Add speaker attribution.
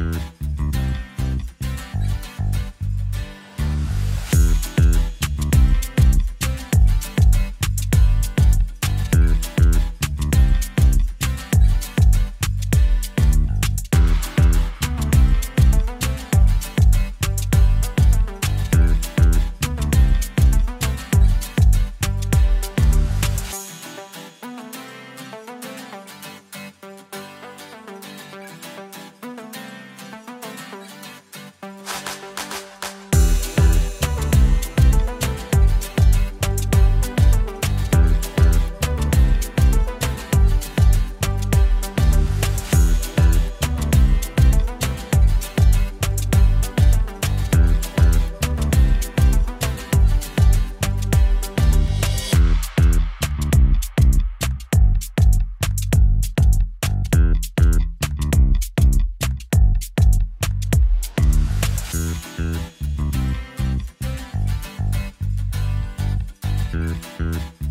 Speaker 1: Mm-hmm. Mm-hmm.